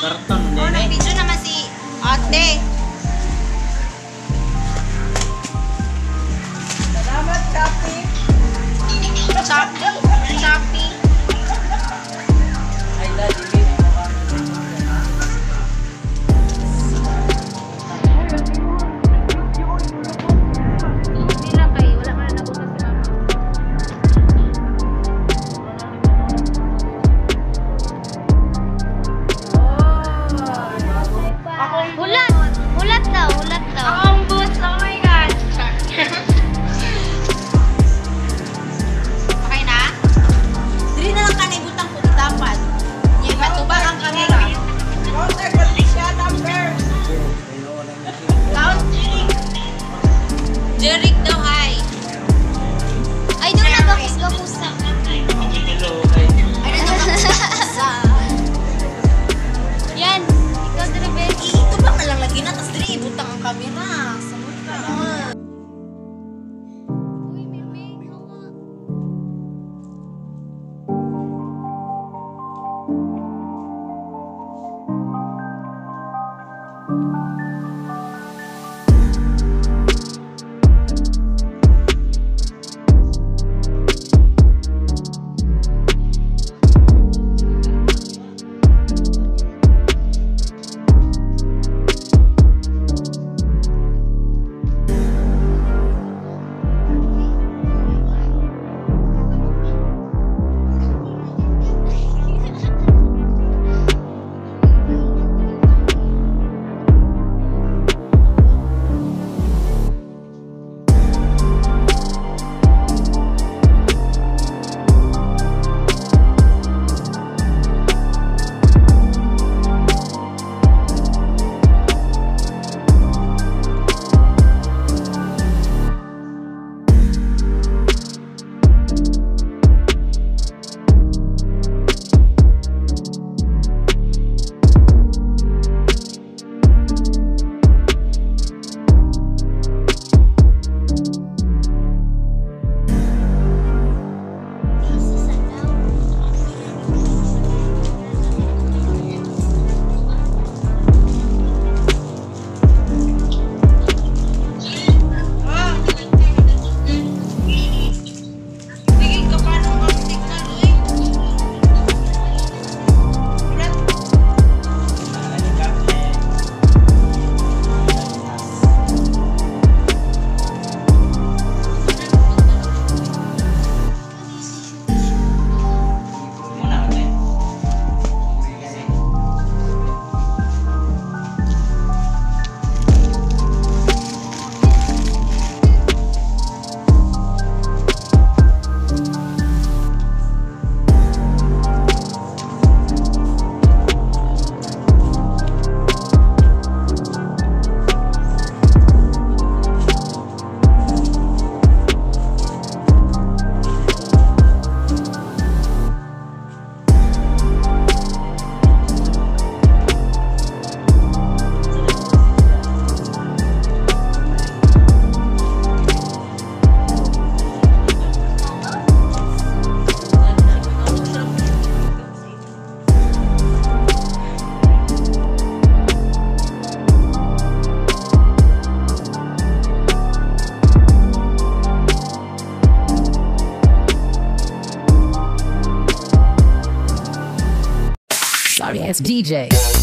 Karton, hindi. Oh, nag-video naman si ate. Salamat, Shopee. Shopee. Shopee. Derek the It's DJ.